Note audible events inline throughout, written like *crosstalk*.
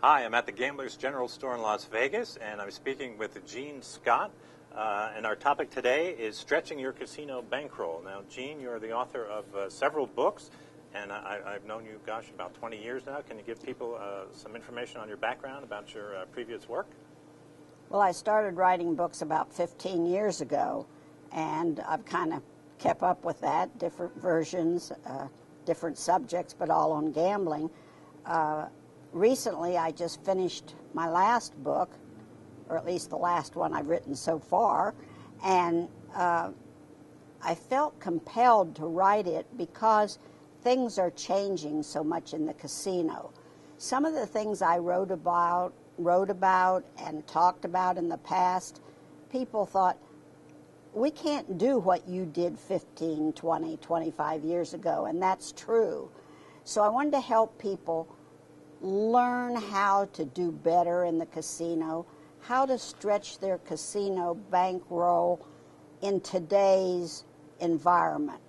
Hi, I'm at the Gamblers General Store in Las Vegas, and I'm speaking with Jean Scott. Uh, and our topic today is stretching your casino bankroll. Now, Jean, you're the author of uh, several books, and I, have known you, gosh, about 20 years now. Can you give people uh, some information on your background about your uh, previous work? Well, I started writing books about 15 years ago, and I've kind of kept up with that, different versions, uh, different subjects, but all on gambling. Recently, I just finished my last book, or at least the last one I've written so far, and uh, I felt compelled to write it because things are changing so much in the casino. Some of the things I wrote about, wrote about, and talked about in the past, people thought, we can't do what you did 15, 20, 25 years ago, and that's true. So I wanted to help people learn how to do better in the casino, how to stretch their casino bankroll in today's environment.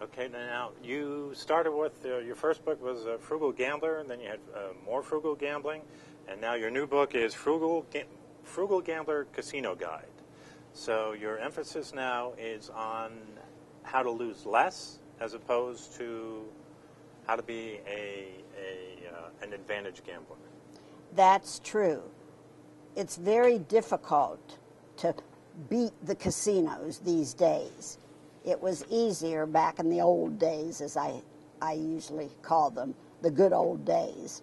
Okay, now you started with uh, your first book was uh, Frugal Gambler, and then you had uh, more Frugal Gambling, and now your new book is Frugal Ga- Frugal Gambler Casino Guide. So your emphasis now is on how to lose less as opposed to how to be a, a uh, an advantage gambler. That's true. It's very difficult to beat the casinos these days. It was easier back in the old days, as I, I usually call them, the good old days.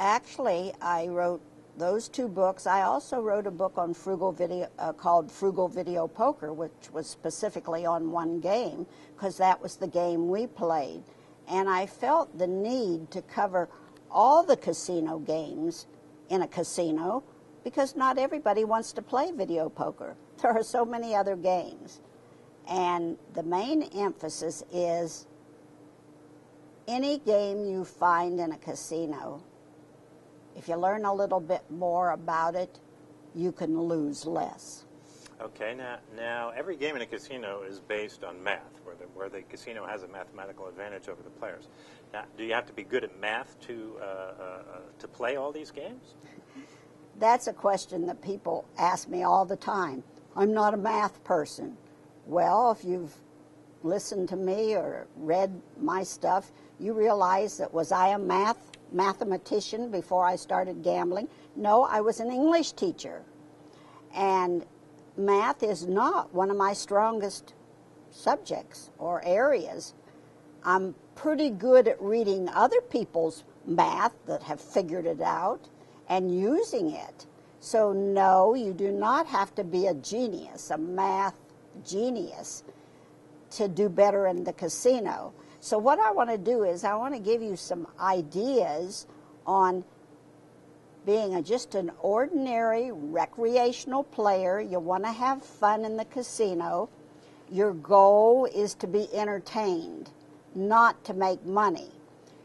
Actually, I wrote those two books. I also wrote a book on frugal video uh, called Frugal Video Poker, which was specifically on one game because that was the game we played. And I felt the need to cover all the casino games in a casino because not everybody wants to play video poker. *laughs* There are so many other games. And the main emphasis is any game you find in a casino if you learn a little bit more about it, you can lose less. Okay, now, now every game in a casino is based on math, where the, where the casino has a mathematical advantage over the players. Now, do you have to be good at math to, uh, uh, uh, to play all these games? That's a question that people ask me all the time. I'm not a math person. Well, if you've listened to me or read my stuff, you realize that was I a math mathematician before I started gambling. No, I was an English teacher. And math is not one of my strongest subjects or areas. I'm pretty good at reading other people's math that have figured it out and using it. So, no, you do not have to be a genius, a math genius, to do better in the casino. So, what I want to do is, I want to give you some ideas on being a, just an ordinary recreational player. You want to have fun in the casino. Your goal is to be entertained, not to make money.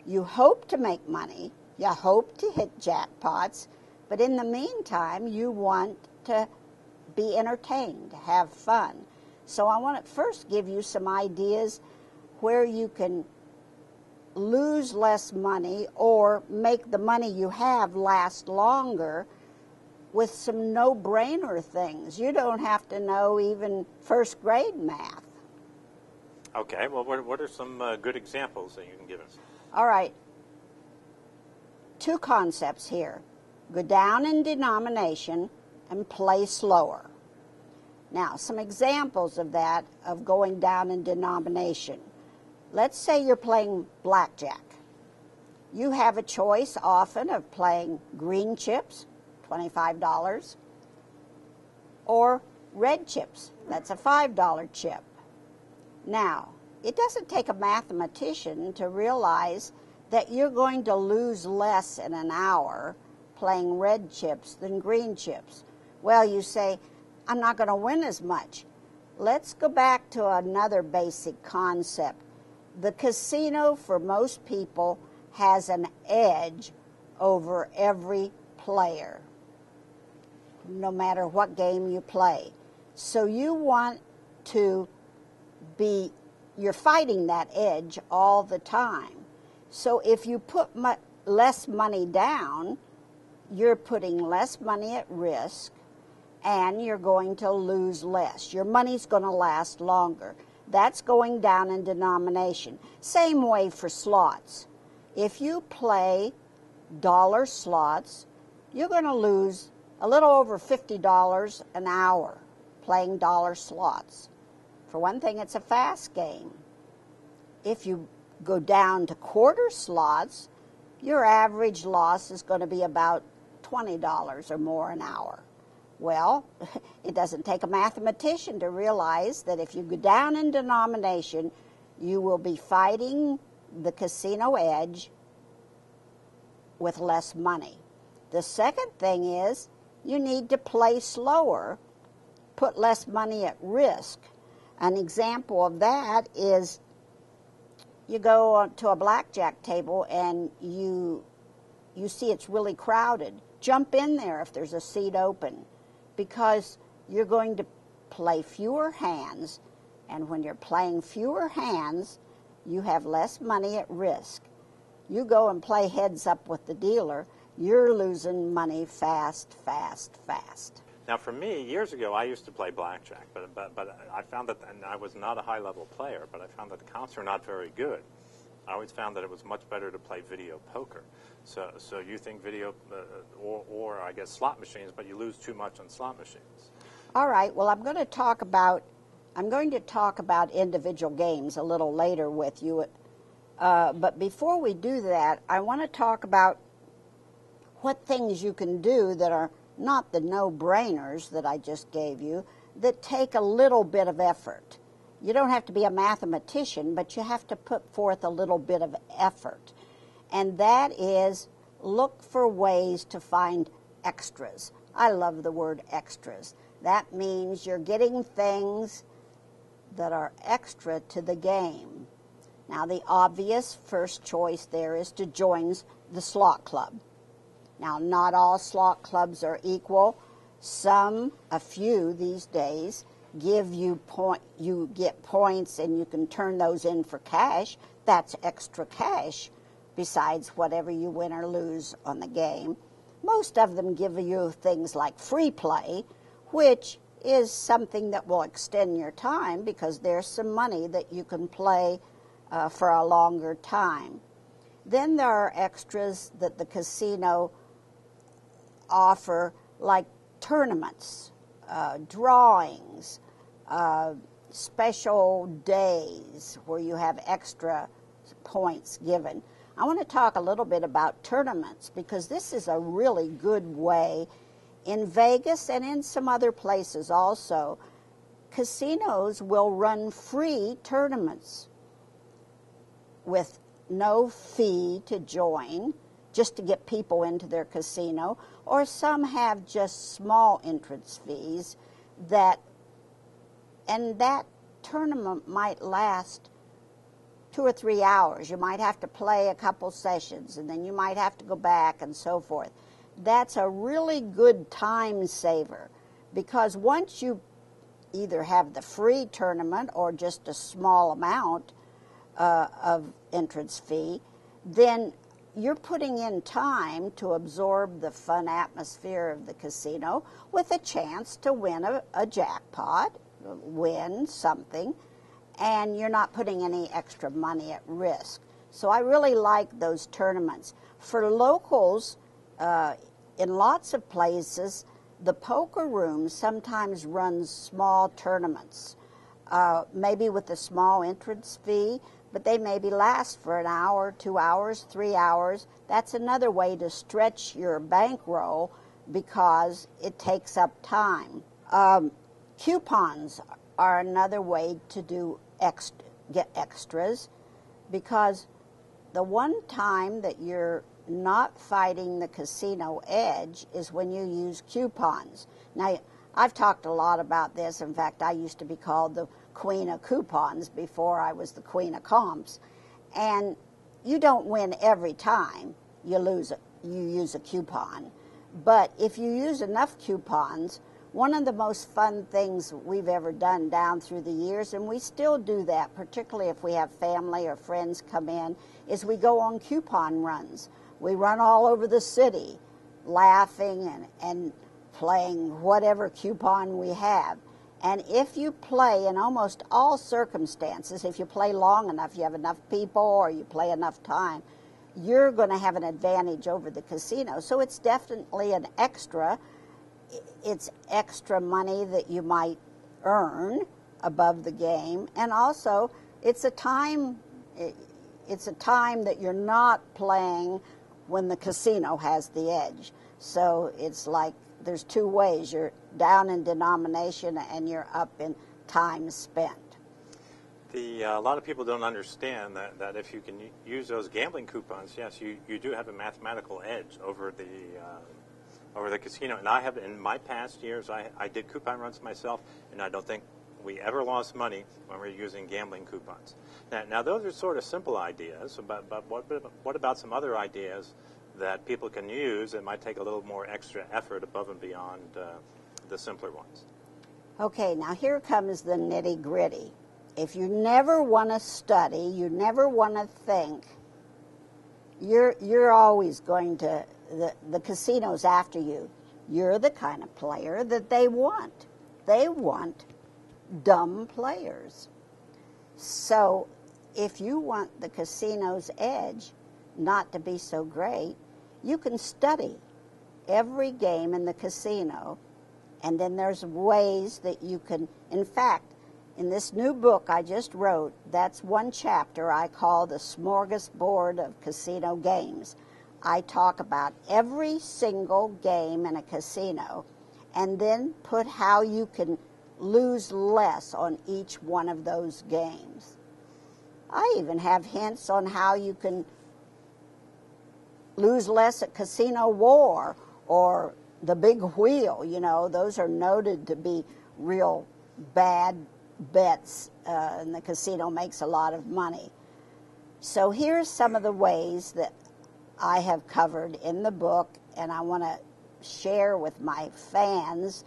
You hope to make money, you hope to hit jackpots, but in the meantime, you want to be entertained, have fun. So, I want to first give you some ideas where you can lose less money or make the money you have last longer with some no brainer things. You don't have to know even first grade math. Okay, well, what, what are some uh, good examples that you can give us? All right. Two concepts here go down in denomination and play slower. Now, some examples of that, of going down in denomination. Let's say you're playing blackjack. You have a choice often of playing green chips, $25, or red chips, that's a $5 chip. Now, it doesn't take a mathematician to realize that you're going to lose less in an hour playing red chips than green chips. Well, you say, I'm not going to win as much. Let's go back to another basic concept the casino for most people has an edge over every player, no matter what game you play. So you want to be, you're fighting that edge all the time. So if you put less money down, you're putting less money at risk and you're going to lose less. Your money's going to last longer. That's going down in denomination. Same way for slots. If you play dollar slots, you're going to lose a little over $50 an hour playing dollar slots. For one thing, it's a fast game. If you go down to quarter slots, your average loss is going to be about $20 or more an hour. Well, *laughs* it doesn't take a mathematician to realize that if you go down in denomination, you will be fighting the casino edge with less money. The second thing is you need to play slower, put less money at risk. An example of that is you go to a blackjack table and you you see it's really crowded. Jump in there if there's a seat open because you're going to play fewer hands and when you're playing fewer hands, you have less money at risk. You go and play heads up with the dealer, you're losing money fast, fast, fast. Now, for me, years ago, I used to play blackjack, but, but, but I found that, and I was not a high level player, but I found that the counts are not very good. I always found that it was much better to play video poker. So, so you think video, uh, or, or I guess slot machines, but you lose too much on slot machines. All right. Well, I'm going to talk about I'm going to talk about individual games a little later with you. Uh, but before we do that, I want to talk about what things you can do that are not the no brainers that I just gave you, that take a little bit of effort. You don't have to be a mathematician, but you have to put forth a little bit of effort. And that is look for ways to find extras. I love the word extras. That means you're getting things that are extra to the game. Now, the obvious first choice there is to join the slot club. Now, not all slot clubs are equal. Some, a few these days, give you point. You get points, and you can turn those in for cash. That's extra cash, besides whatever you win or lose on the game. Most of them give you things like free play, which is something that will extend your time because there's some money that you can play uh, for a longer time. Then there are extras that the casino offer, like tournaments, uh, drawings, special days where you have extra points given. I want to talk a little bit about tournaments because this is a really good way in Vegas and in some other places also. Casinos will run free tournaments with no fee to join just to get people into their casino, or some have just small entrance fees that, and that tournament might last two or three hours. You might have to play a couple sessions and then you might have to go back and so forth. That's a really good time saver because once you either have the free tournament or just a small amount uh, of entrance fee, then you're putting in time to absorb the fun atmosphere of the casino with a chance to win a, a jackpot, win something, and you're not putting any extra money at risk. So I really like those tournaments. For locals, uh, in lots of places, the poker room sometimes runs small tournaments, uh, maybe with a small entrance fee, but they maybe last for an hour, two hours, three hours. That's another way to stretch your bankroll because it takes up time. Um, coupons are another way to do ext- get extras because the one time that you're not fighting the casino edge is when you use coupons. Now, I've talked a lot about this. In fact, I used to be called the queen of coupons before I was the queen of comps. And you don't win every time you lose a, you use a coupon. But if you use enough coupons, one of the most fun things we've ever done down through the years, and we still do that, particularly if we have family or friends come in, is we go on coupon runs. We run all over the city laughing and, and playing whatever coupon we have. And if you play in almost all circumstances, if you play long enough, you have enough people or you play enough time, you're going to have an advantage over the casino. So it's definitely an extra. It's extra money that you might earn above the game, and also it's a time. It's a time that you're not playing when the casino has the edge. So it's like there's two ways. You're down in denomination and you're up in time spent. The, uh, a lot of people don't understand that, that if you can use those gambling coupons, yes, you, you do have a mathematical edge over the uh, over the casino. And I have in my past years, I, I did coupon runs myself, and I don't think we ever lost money when we are using gambling coupons. Now, now those are sort of simple ideas, but, but what, what about some other ideas that people can use that might take a little more extra effort above and beyond uh, the simpler ones? Okay, now here comes the nitty gritty. If you never want to study, you never want to think, you're, you're always going to, the, the casino's after you. You're the kind of player that they want. They want dumb players. So if you want the casino's edge not to be so great, you can study every game in the casino, and then there's ways that you can, in fact, in this new book I just wrote, that's one chapter I call the smorgasbord of casino games. I talk about every single game in a casino and then put how you can lose less on each one of those games. I even have hints on how you can lose less at Casino War or the Big Wheel. You know, those are noted to be real bad bets, uh, and the casino makes a lot of money. So here's some of the ways that I have covered in the book, and I want to share with my fans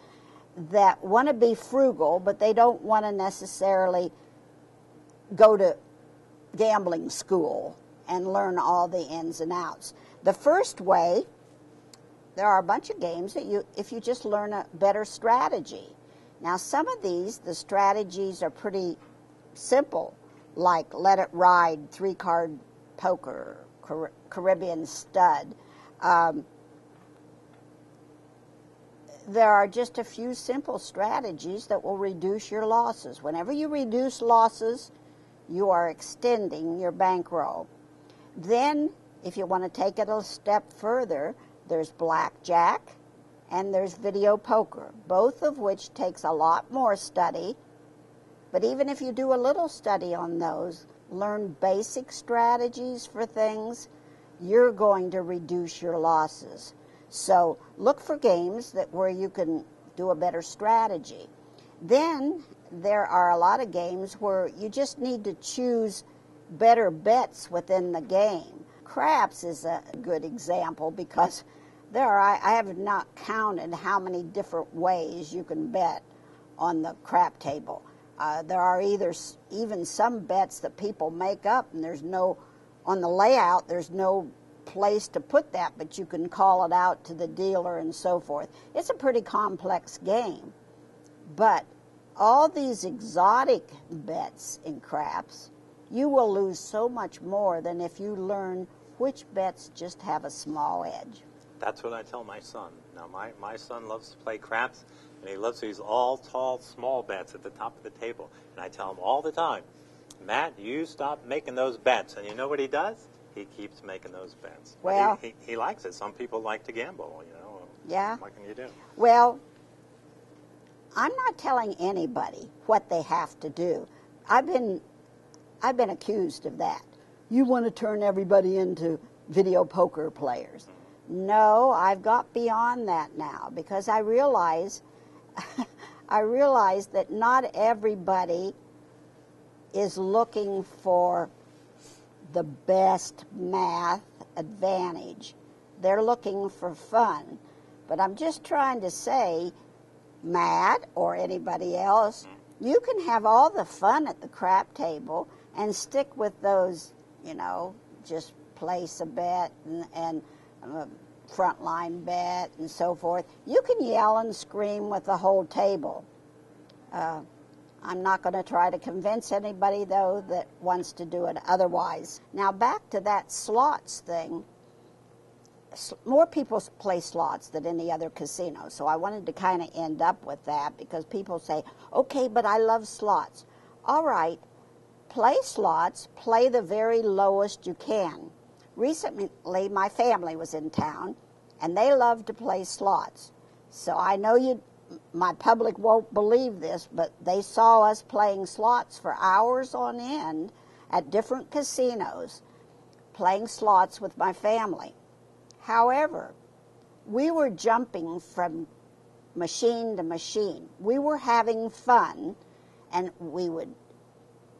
that want to be frugal, but they don't want to necessarily go to gambling school and learn all the ins and outs. The first way, there are a bunch of games that you, if you just learn a better strategy. Now, some of these, the strategies are pretty simple, like Let It Ride, three card poker, Car- Caribbean stud. Um, there are just a few simple strategies that will reduce your losses. Whenever you reduce losses, you are extending your bankroll. Then, if you want to take it a step further, there's blackjack and there's video poker, both of which takes a lot more study. But even if you do a little study on those, learn basic strategies for things, you're going to reduce your losses. So look for games that where you can do a better strategy. Then there are a lot of games where you just need to choose better bets within the game. Craps is a good example because there are, I have not counted how many different ways you can bet on the crap table. Uh, there are either even some bets that people make up, and there's no on the layout. There's no place to put that, but you can call it out to the dealer and so forth. It's a pretty complex game. But all these exotic bets in craps, you will lose so much more than if you learn which bets just have a small edge. That's what I tell my son. Now, my, my son loves to play craps, and he loves these all tall, small bets at the top of the table. And I tell him all the time, Matt, you stop making those bets. And you know what he does? he keeps making those bets. Well, he, he, he, likes it. Some people like to gamble, you know. Yeah. What can you do? Well, I'm not telling anybody what they have to do. I've been, I've been accused of that. You want to turn everybody into video poker players. Mm-hmm. No, I've got beyond that now because I realize, *laughs* I realize that not everybody is looking for the best math advantage. They're looking for fun. But I'm just trying to say, Matt or anybody else, you can have all the fun at the crap table and stick with those, you know, just place a bet and, and uh, frontline bet and so forth. You can yell and scream with the whole table. Uh, I'm not going to try to convince anybody, though, that wants to do it otherwise. Now, back to that slots thing. More people play slots than any other casino, so I wanted to kind of end up with that because people say, okay, but I love slots. All right, play slots, play the very lowest you can. Recently, my family was in town, and they love to play slots. So I know you my public won't believe this, but they saw us playing slots for hours on end at different casinos, playing slots with my family. However, we were jumping from machine to machine. We were having fun, and we would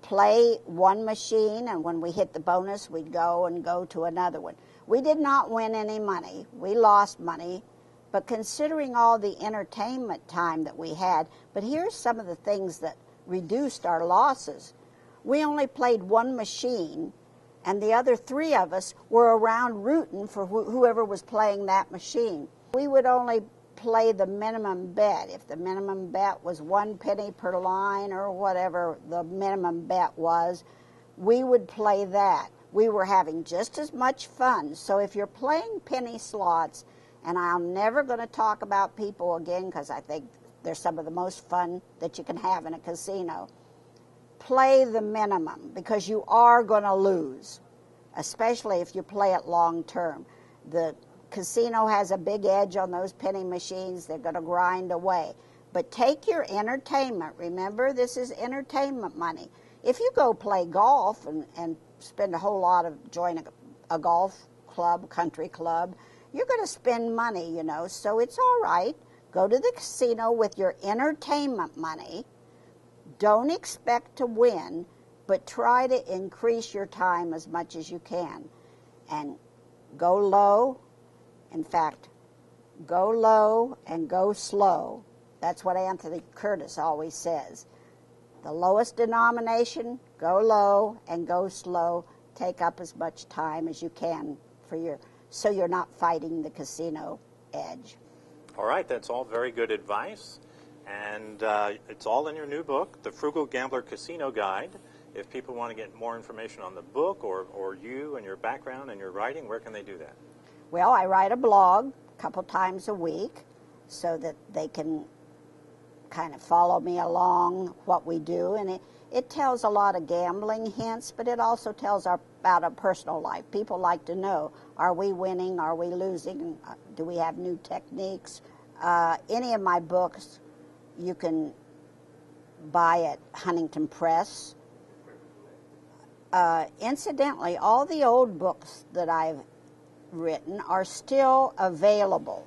play one machine, and when we hit the bonus, we'd go and go to another one. We did not win any money. We lost money but considering all the entertainment time that we had, but here's some of the things that reduced our losses. We only played one machine, and the other three of us were around rooting for wh- whoever was playing that machine. We would only play the minimum bet. If the minimum bet was one penny per line or whatever the minimum bet was, we would play that. We were having just as much fun. So if you're playing penny slots, and I'm never going to talk about people again because I think they're some of the most fun that you can have in a casino. Play the minimum because you are going to lose, especially if you play it long term. The casino has a big edge on those penny machines, they're going to grind away. But take your entertainment. Remember, this is entertainment money. If you go play golf and, and spend a whole lot of join a, a golf club, country club, you're going to spend money, you know, so it's all right. Go to the casino with your entertainment money. Don't expect to win, but try to increase your time as much as you can. And go low. In fact, go low and go slow. That's what Anthony Curtis always says. The lowest denomination, go low and go slow. Take up as much time as you can for your so you're not fighting the casino edge. All right, that's all very good advice. And uh, it's all in your new book, The Frugal Gambler Casino Guide. If people want to get more information on the book or, or you and your background and your writing, where can they do that? Well, I write a blog a couple times a week so that they can kind of follow me along what we do. And it, it tells a lot of gambling hints, but it also tells our, about our personal life. People like to know are we winning? Are we losing? Do we have new techniques? Uh, any of my books you can buy at Huntington Press. Uh, incidentally, all the old books that I've written are still available.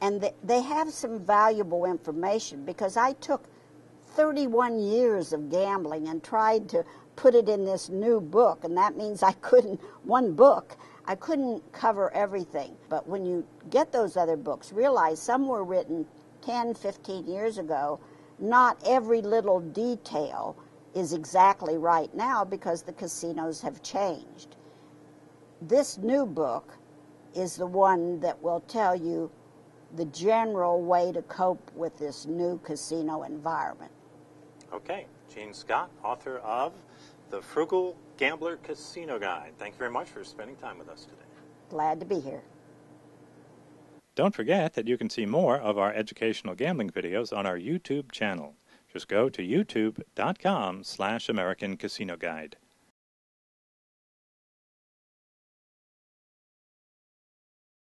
And they have some valuable information because I took 31 years of gambling and tried to put it in this new book. And that means I couldn't, one book, I couldn't cover everything. But when you get those other books, realize some were written 10, 15 years ago. Not every little detail is exactly right now because the casinos have changed. This new book is the one that will tell you the general way to cope with this new casino environment. Okay, Jean Scott, author of The Frugal Gambler Casino Guide. Thank you very much for spending time with us today. Glad to be here. Don't forget that you can see more of our educational gambling videos on our YouTube channel. Just go to youtube.com slash American Casino Guide.